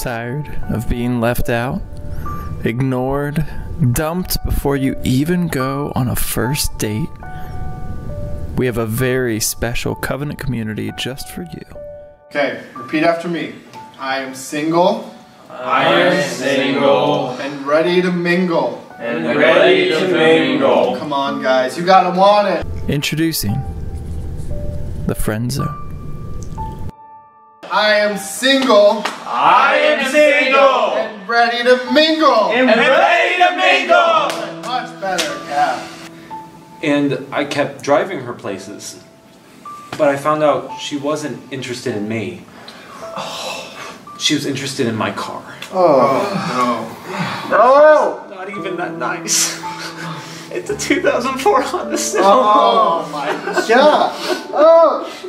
Tired of being left out, ignored, dumped before you even go on a first date? We have a very special covenant community just for you. Okay, repeat after me. I am single I am single and ready to mingle. and ready to mingle. Come on, guys, you gotta want it. Introducing the Friend Zone. I am single I am single and ready to mingle. and ready to mingle. Much better, yeah. And I kept driving her places. But I found out she wasn't interested in me. She was interested in my car. Oh, no. No! Not even that nice. It's a 2004 Honda oh, Civic. oh my god. Oh.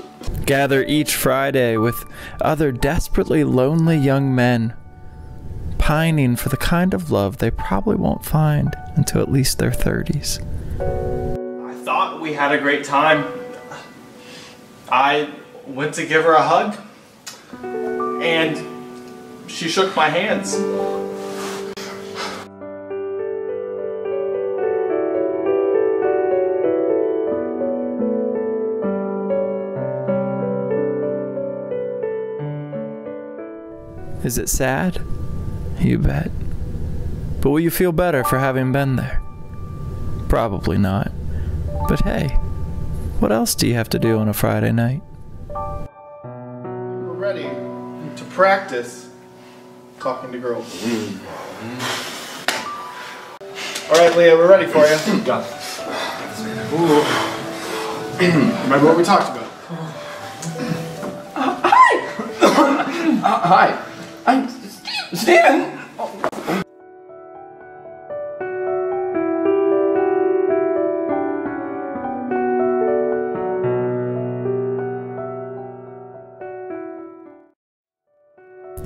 Gather each Friday with other desperately lonely young men, pining for the kind of love they probably won't find until at least their 30s. I thought we had a great time. I went to give her a hug, and she shook my hands. Is it sad? You bet. But will you feel better for having been there? Probably not. But hey, what else do you have to do on a Friday night? We're ready to practice talking to girls. Mm-hmm. All right, Leah, we're ready for you. Remember what we talked about? Hi! Hi, I'm Steven.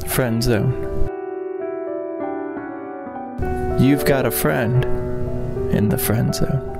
Friend Zone. You've got a friend in the Friend Zone.